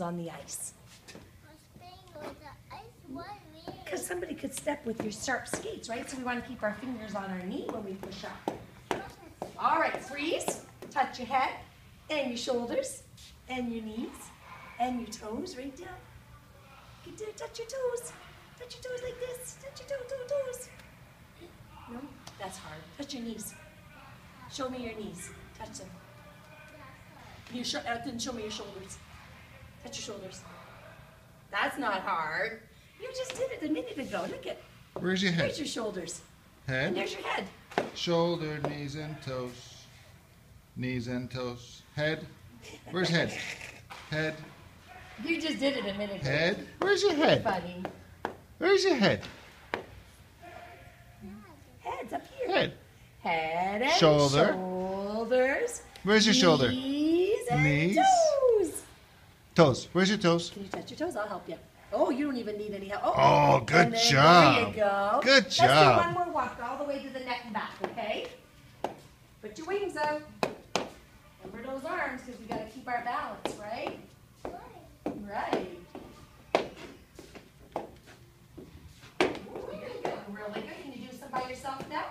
on the ice. Because somebody could step with your sharp skates, right? So we want to keep our fingers on our knee when we push up. All right, freeze. Touch your head and your shoulders and your knees and your toes right down. Get there, touch your toes. Touch your toes like this. Touch your toe, toe, toes. No, that's hard. Touch your knees. Show me your knees. Touch them. You sh- uh, then show me your shoulders. Touch your shoulders. That's not hard. You just did it a minute ago. Look at. Where's your head? There's your shoulders. And Head, there's your head. shoulder, knees and toes. Knees and toes. Head. Where's head? Head. You just did it a minute ago. Head. Where's your head? Funny. Where's your head? Head's up here. Head. Head and Shoulder. shoulders. Where's your shoulder? Knees and Knees. toes. Toes. Where's your toes? Can you touch your toes? I'll help you. Oh, you don't even need any help. Oh, oh good then, job. There you go. Good Let's job. Let's do one more walk all the way to the neck and back, okay? Put your wings up. Remember those arms because we got to keep our balance, right? Right. Really good. Can you do some by yourself now?